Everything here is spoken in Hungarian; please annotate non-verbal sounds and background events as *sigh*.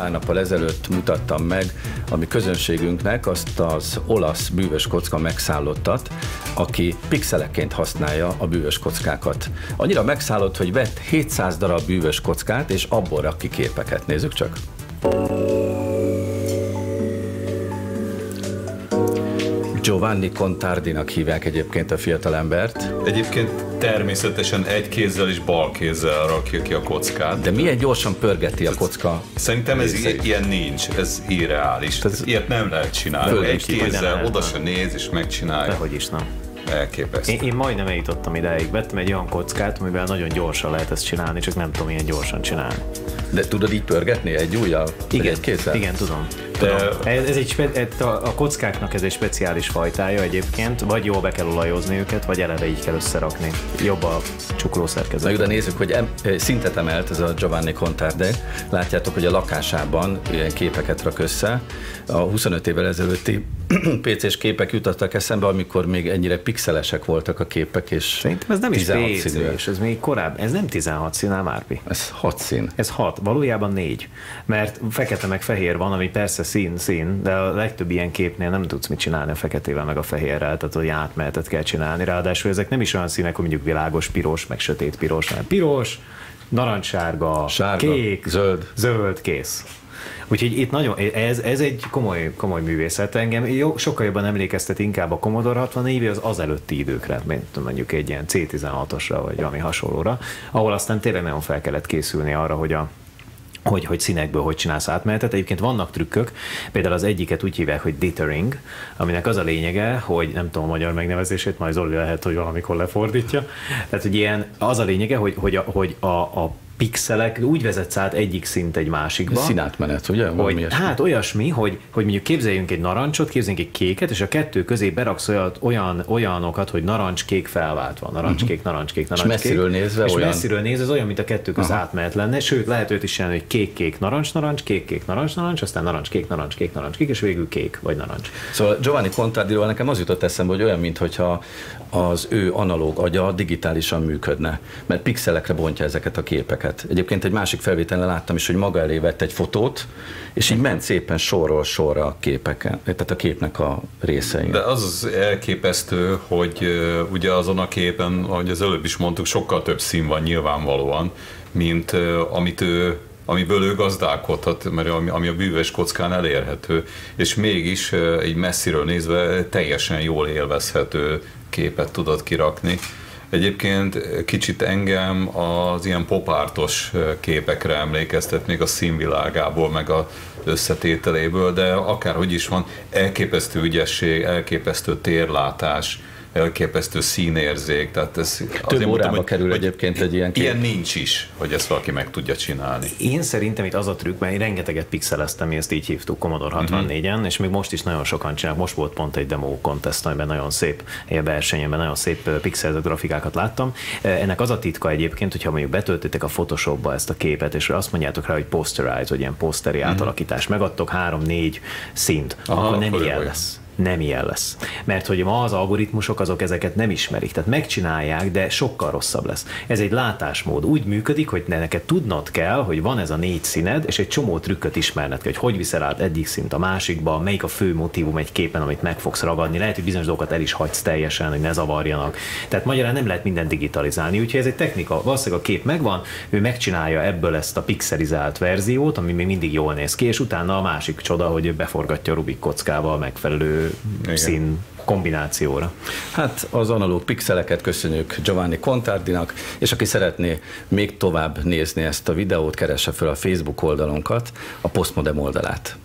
pár nappal ezelőtt mutattam meg a mi közönségünknek azt az olasz bűvös kocka megszállottat, aki pixelekként használja a bűvös kockákat. Annyira megszállott, hogy vett 700 darab bűvös kockát, és abból rak ki képeket. Nézzük csak! Giovanni Contardinak hívják egyébként a fiatalembert. Egyébként természetesen egy kézzel és bal kézzel rakja ki a kockát. De milyen gyorsan pörgeti a kocka? Szerintem ez i- ilyen nincs, ez irreális. Ez ilyet nem lehet csinálni. Egy kézzel oda se néz és megcsinálja. Dehogy is nem. Elképesztő. Én, én majdnem eljutottam ideig. Vettem egy olyan kockát, amivel nagyon gyorsan lehet ezt csinálni, csak nem tudom ilyen gyorsan csinálni. De tudod így pörgetni egy ujjal? Igen, egy kézzel? igen, tudom. De- tudom. Ez, ez egy spe, a, a kockáknak ez egy speciális fajtája egyébként, vagy jól be kell olajozni őket, vagy eleve így kell összerakni. Jobb a jó, de nézzük, hogy em, eh, szintet emelt ez a Giovanni Contarde. Látjátok, hogy a lakásában ilyen képeket rak össze. A 25 évvel ezelőtti *clears throat* PC-s képek jutottak eszembe, amikor még ennyire pixelesek voltak a képek, és Szerintem ez nem is 16 színűek. PC, ez még korábban. Ez nem 16 szín, ám Árpi. Ez 6 szín. Ez hat, valójában négy. Mert fekete meg fehér van, ami persze szín, szín, de a legtöbb ilyen képnél nem tudsz mit csinálni a feketével meg a fehérrel, tehát hogy átmenetet kell csinálni. Ráadásul ezek nem is olyan színek, hogy mondjuk világos piros, meg sötét piros, hanem piros, narancssárga, Sárga, kék, zöld. zöld, kész. Úgyhogy itt nagyon, ez, ez egy komoly, komoly művészet. Engem jó, sokkal jobban emlékeztet inkább a Commodore 64 az az előtti időkre, mint mondjuk egy ilyen C16-osra, vagy valami hasonlóra, ahol aztán tényleg nagyon fel kellett készülni arra, hogy a hogy, hogy színekből hogy csinálsz átmenetet. Egyébként vannak trükkök, például az egyiket úgy hívják, hogy dithering, aminek az a lényege, hogy nem tudom a magyar megnevezését, majd Zoli lehet, hogy valamikor lefordítja. Tehát, hogy ilyen, az a lényege, hogy, hogy, a, hogy a, a pixelek úgy vezetsz át egyik szint egy másikba. Színátmenet, ugye? Hogy, ilyesmi. hát olyasmi, hogy, hogy mondjuk képzeljünk egy narancsot, képzeljünk egy kéket, és a kettő közé beraksz olyat, olyan, olyanokat, hogy narancs-kék felváltva. Narancs-kék, narancs-kék, narancs-kék. Mhm. messziről nézve és olyan- messziről nézve ez olyan, mint a kettő köz átmenet lenne, sőt lehet őt is csinálni, hogy kék-kék, narancs-narancs, kék-kék, narancs-narancs, aztán narancs-kék, narancs-kék, narancs-kék, és végül kék vagy narancs. Szóval Giovanni Contardiról nekem az jutott eszembe, hogy olyan, mintha az ő analóg agya digitálisan működne, mert pixelekre bontja ezeket a képeket. Egyébként egy másik felvételen láttam is, hogy maga elé vett egy fotót, és így ment szépen sorról sorra a képeken, tehát a képnek a részein. De az elképesztő, hogy ugye azon a képen, ahogy az előbb is mondtuk, sokkal több szín van nyilvánvalóan, mint amit ő amiből ő gazdálkodhat, mert ami, ami a bűvös kockán elérhető, és mégis ö, így messziről nézve teljesen jól élvezhető képet tudod kirakni. Egyébként kicsit engem az ilyen popártos képekre emlékeztet még a színvilágából, meg a összetételéből, de akárhogy is van, elképesztő ügyesség, elképesztő térlátás, elképesztő színérzék, tehát ez Több órába kerül egyébként egy ilyen kép. Ilyen nincs is, hogy ezt valaki meg tudja csinálni. Én szerintem itt az a trükk, mert én rengeteget pixeleztem, mi ezt így hívtuk Commodore Mhm. 64-en, és még most is nagyon sokan csinálnak. Most volt pont egy demo contest, amiben nagyon szép egy versenyen, nagyon szép pixelezett grafikákat láttam. Ennek az a titka egyébként, hogyha mondjuk betöltitek a Photoshopba ezt a képet, és azt mondjátok rá, hogy posterize, vagy ilyen posteri átalakítás, megadtok három-négy szint, Mhm. Aha, akkor nem ilyen olyan. lesz nem ilyen lesz. Mert hogy ma az algoritmusok azok ezeket nem ismerik, tehát megcsinálják, de sokkal rosszabb lesz. Ez egy látásmód. Úgy működik, hogy ne- neked tudnod kell, hogy van ez a négy színed, és egy csomó trükköt ismerned hogy hogy viszel át egyik szint a másikba, melyik a fő motivum egy képen, amit meg fogsz ragadni. Lehet, hogy bizonyos dolgokat el is hagysz teljesen, hogy ne zavarjanak. Tehát magyarán nem lehet mindent digitalizálni, úgyhogy ez egy technika. Valószínűleg a kép megvan, ő megcsinálja ebből ezt a pixelizált verziót, ami még mindig jól néz ki, és utána a másik csoda, hogy ő beforgatja a Rubik kockával megfelelő Igen. szín kombinációra. Hát az analóg pixeleket köszönjük Giovanni Contardinak, és aki szeretné még tovább nézni ezt a videót, keresse fel a Facebook oldalunkat, a Postmodem oldalát.